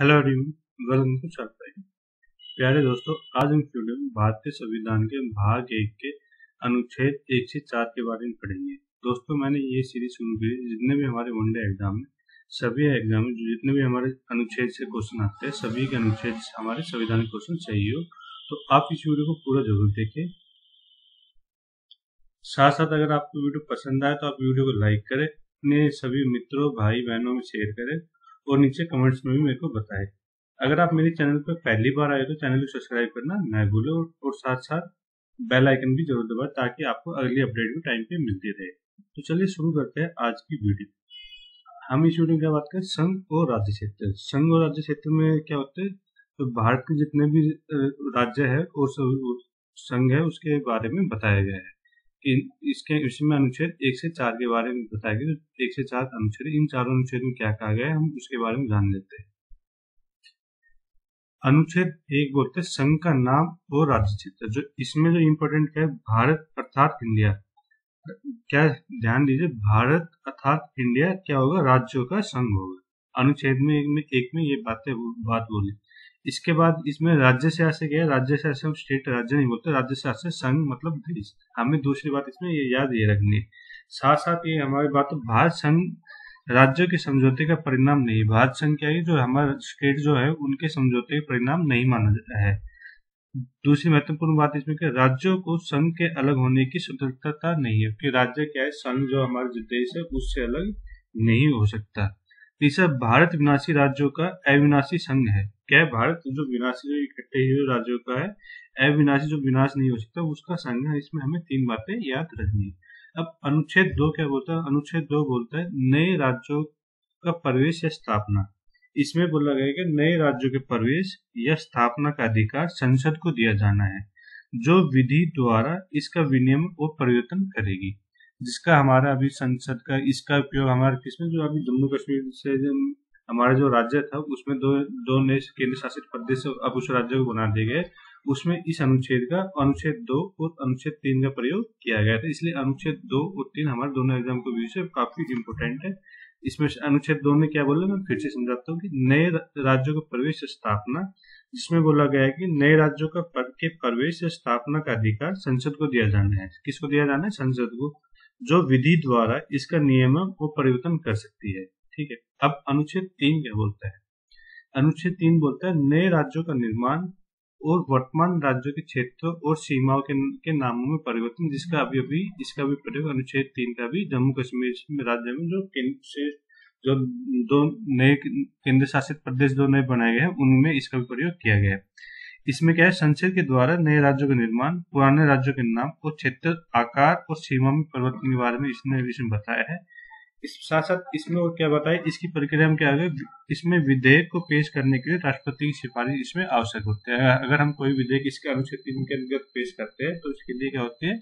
Hello everyone welcome to चर्चा प्यारे दोस्तों, आज हम वीडियो में भारतीय संविधान के भाग एक के अनुच्छेद एक से चार के बारे में पढ़ेंगे। दोस्तों, मैंने ये सीरीज़ शुरू की जितने भी हमारे वनडे एग्ज़ाम में सभी एग्ज़ाम में जितने भी हमारे अनुच्छेद से क्वेश्चन आते हैं, सभी के अनुच्छेद हमारे संविधान क्वेश्चन चाहिए हो तो आप इस वीडियो को पूरा ज़रूर देखें साथ साथ अगर आपको वीडियो पसंद आए तो आप वीडियो को लाइक करें, अपने सभी मित्रों भाई बहनों में शेयर करें और नीचे कमेंट्स में भी मेरे को बताएँ। अगर आप मेरे चैनल पर पहली बार आए तो चैनल को सब्सक्राइब करना ना भूलो और साथ साथ बेल आइकन भी ज़रूर दबाएँ ताकि आपको अगली अपडेट भी टाइम पे मिलती रहे। तो चलिए शुरू करते हैं आज की वीडियो हम इस वीडियो में क्या बात करें? संघ और राज्य क्षेत्र। संघ और राज्य क्षेत्र में क्या होते हैं? तो भारत के जितने भी राज्य है, और संघ है, उसके बारे में बताया गया है। कि इसके, इसमें अनुच्छेद एक से चार के बारे में बताया गया तो एक से चार अनुच्छेद, इन चारों अनुच्छेद में क्या कहा गया है, हम उसके बारे में जान लेते हैं। अनुच्छेद एक बोलते संघ का नाम और राज्य क्षेत्र जो इसमें जो इम्पोर्टेंट क्या है, भारत अर्थात इंडिया। क्या ध्यान दीजिए, भारत अर्थात इंडिया क्या होगा, राज्यों का संघ होगा। अनुच्छेद में एक में एक में ये बातें, बात बोली। इसके बाद इसमें राज्य से ऐसे गया, राज्य ऐसे हम स्टेट राज्य नहीं बोलते, राज्य ऐसे संघ मतलब देश। हमें दूसरी बात इसमें ये याद ये रखनी है। साथ साथ ये हमारी बात, भारत संघ राज्यों के समझौते का परिणाम नहीं भारत संघ क्या है जो हमारा स्टेट जो है, उनके समझौते का परिणाम नहीं माना जाता है। दूसरी महत्वपूर्ण बात इसमें कि राज्यों को संघ के अलग होने की स्वतंत्रता नहीं है कि राज्य क्या है, संघ जो हमारे देश है, उससे अलग नहीं हो सकता। तीसरा, भारत विनाशी राज्यों का अविनाशी संघ है। क्या है? भारत जो विनाशी इकट्ठे हुए राज्यों का है, अविनाशी जो विनाश नहीं हो सकता, उसका है इसमें हमें तीन बातें याद रखनी है। अब अनुच्छेद दो क्या बोलता है? अनुच्छेद दो बोलता है, नए राज्यों का प्रवेश या स्थापना। इसमें बोला गया कि नए राज्यों के प्रवेश या स्थापना का अधिकार संसद को दिया जाना है, जो विधि द्वारा इसका विनियम और परिवर्तन करेगी। जिसका हमारा अभी संसद का, इसका उपयोग हमारे किसमें, जो अभी जम्मू कश्मीर से हमारा जो राज्य था उसमें दो दो नए केंद्र शासित प्रदेश अब उस राज्य को बना दिए गए। उसमें इस अनुच्छेद का अनुच्छेद दो और अनुच्छेद तीन का प्रयोग किया गया था। इसलिए अनुच्छेद दो और तीन हमारे दोनों एग्ज़ाम के विषय काफ़ी इम्पोर्टेंट है। इसमें अनुच्छेद दो में क्या बोले मैं फिर से समझाता हूँ कि नए राज्यों का प्रवेश स्थापना जिसमें बोला गया है कि नए राज्यों का पर, के प्रवेश स्थापना का अधिकार संसद को दिया जाना है। किसको दिया जाना है? संसद को जो विधि द्वारा इसका नियम वो परिवर्तन कर सकती है। ठीक है? अब अनुच्छेद तीन क्या बोलता है? अनुच्छेद तीन बोलता है नए राज्यों का निर्माण और वर्तमान राज्यों के क्षेत्रों और सीमाओं के, के नामों में परिवर्तन जिसका अभी अभी इसका भी प्रयोग अनुच्छेद तीन का भी जम्मू कश्मीर राज्य में जो केंद्र जो दो नए केंद्र शासित प्रदेश दो नए बनाए गए हैं उनमें इसका भी प्रयोग किया गया है। इसमें क्या है? संसद के द्वारा नए राज्यों का निर्माण पुराने राज्यों के नाम और क्षेत्र आकार और सीमा में परिवर्तन के बारे में इसने बताया है। इस साथ साथ इसमें और क्या बताया इसकी प्रक्रिया में क्या है, इसमें विधेयक को पेश करने के लिए राष्ट्रपति की सिफारिश इसमें आवश्यक होती है। अगर हम कोई विधेयक इसके अनुच्छेद तीन के अंतर्गत पेश करते हैं तो इसके लिए क्या होती है,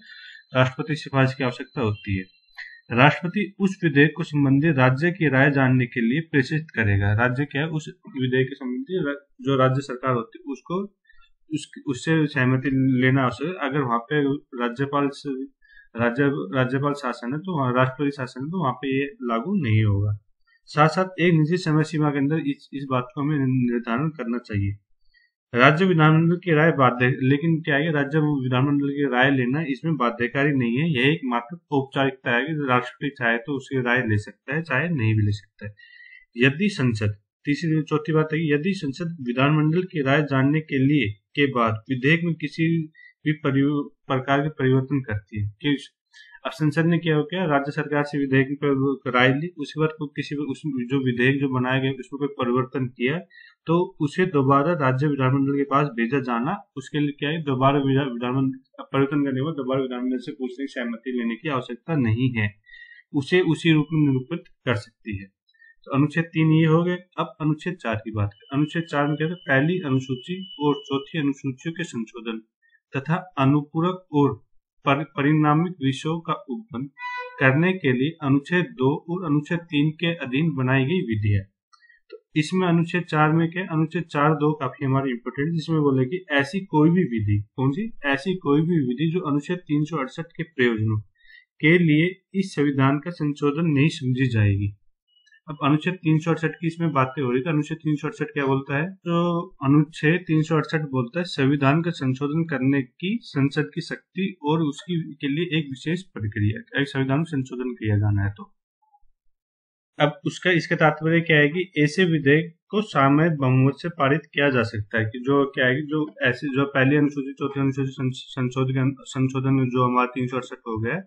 राष्ट्रपति सिफारिश की आवश्यकता होती है। राष्ट्रपति उस विधेयक को संबंधित राज्य की राय जानने के लिए प्रेषित करेगा। राज्य क्या है, उस विधेयक के संबंधी जो राज्य सरकार होती है, उसको उससे सहमति लेना आवश्यक अगर वहाँ पे राज्यपाल राज्य, राज्यपाल शासन है तो वहाँ, राष्ट्रपति शासन है तो वहाँ पे ये लागू नहीं होगा। साथ साथ एक निजी समय सीमा के अंदर इस इस बात को हमें निर्धारण करना चाहिए। राज्य विधानमंडल की राय बाध्य, लेकिन क्या है राज्य विधानमंडल की राय लेना इसमें बाध्यकारी नहीं है, यह एक मात्र औपचारिकता है कि राष्ट्रपति चाहे तो उसकी राय ले सकता है, चाहे नहीं भी ले सकता है। यदि संसद, तीसरी चौथी बात है यदि संसद विधानमंडल की राय जानने के लिए, के बाद विधेयक में किसी भी प्रकार के परिवर्तन करती है। कि अब संसद ने क्या हो गया? राज्य सरकार से विधेयक पर राय ली उसके बाद किसी उस जो विधेयक जो बनाया गया, उसमें कोई परिवर्तन किया तो उसे दोबारा राज्य विधानमंडल के पास भेजा जाना, उसके लिए क्या है? दोबारा विधानमंडल परिवर्तन करने के दोबारा विधानमंडल से पूछने की सहमति लेने की आवश्यकता नहीं है। उसे उसी रूप में निरूपित कर सकती है। तो अनुच्छेद तीन ये हो गए। अब अनुच्छेद चार की बात करें। अनुच्छेद चार में हैं पहली अनुसूची और चौथी अनुसूचियों के संशोधन। तथा अनुपूरक और परिणामिक विषयों का उत्पन्न करने के लिए अनुच्छेद दो और अनुच्छेद तीन के अधीन बनाई गई विधि है। तो इसमें अनुच्छेद चार में क्या अनुच्छेद चार दो काफ़ी हमारे इम्पोर्टेंट जिसमें बोले कि ऐसी कोई भी विधि, कौन सी? ऐसी कोई भी विधि जो अनुच्छेद तीन सौ अड़सठ के प्रयोजनों के लिए इस संविधान का संशोधन नहीं समझी जाएगी। अब अनुच्छेद तीन सौ अड़सठ की इसमें बातें हो रही थी अनुच्छेद तीन सौ अड़सठ क्या बोलता है? तो अनुच्छेद तीन सौ अड़सठ बोलता है, संविधान का संशोधन करने की संसद की शक्ति और उसकी के लिए एक विशेष प्रक्रिया, एक संविधान संशोधन किया जाना है तो। अब उसका, इसका तात्पर्य क्या है कि ऐसे विधेयक को सामयिक बहुमत से पारित किया जा सकता है कि जो, क्या है कि जो ऐसे, जो पहली अनुसूचित, चौथी अनुसूचित संशोधन संशोधन जो हमारा तीन सौ अड़सठ हो गया,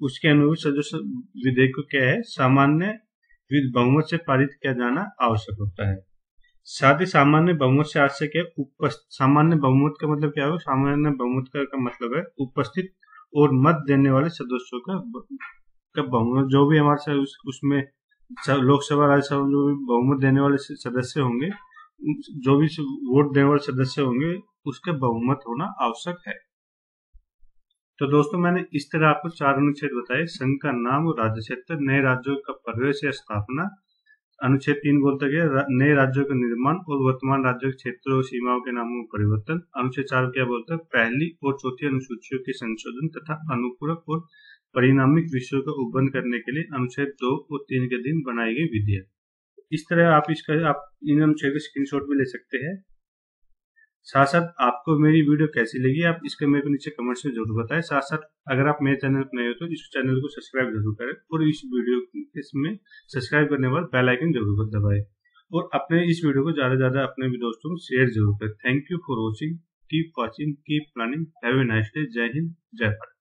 उसके अनुरूप सदस्य विधेयक को क्या है? सामान्य बहुमत से पारित किया जाना आवश्यक होता है। साथ ही सामान्य बहुमत से आवश्यक है उपस्थित सामान्य बहुमत का मतलब क्या होगा सामान्य बहुमत का, का मतलब है उपस्थित और मत देने वाले सदस्यों का का बहुमत। जो भी हमारे साथ उस, उसमें लोकसभा राज्यसभा जो भी बहुमत देने वाले सदस्य होंगे जो भी वोट देने वाले सदस्य होंगे उसका बहुमत होना आवश्यक है। तो दोस्तों, मैंने इस तरह आपको चार अनुच्छेद बताए। संघ का नाम और राज्य क्षेत्र, नए राज्यों का प्रवेश या स्थापना। अनुच्छेद तीन बोलता गया नए राज्यों का निर्माण और वर्तमान राज्यों के क्षेत्रों और सीमाओं के नामों में परिवर्तन। अनुच्छेद चार क्या बोलता है? पहली और चौथी अनुसूचियों के संशोधन तथा अनुपूरक और परिणामिक विषयों का उपबंध करने के लिए अनुच्छेद दो और तीन के दिन बनाई गई विधेयक इस तरह आप इसका, आप इन अनुच्छेद का स्क्रीनशॉट भी ले सकते हैं। साथ साथ आपको मेरी वीडियो कैसी लगी, आप इसके मेरे को नीचे कमेंट्स में ज़रूर बताएँ। साथ साथ अगर आप मेरे चैनल पर नए हो तो इस चैनल को सब्सक्राइब ज़रूर करें और इस वीडियो इसमें सब्सक्राइब करने बाद बेल आइकन ज़रूर दबाए और अपने इस वीडियो को ज़्यादा से ज़्यादा अपने भी दोस्तों को शेयर ज़रूर करें। Thank you for watching keep watching keep planning have a nice day जय हिंद, जय भारत।